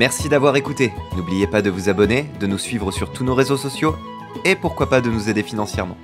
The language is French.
Merci d'avoir écouté. N'oubliez pas de vous abonner, de nous suivre sur tous nos réseaux sociaux et pourquoi pas de nous aider financièrement.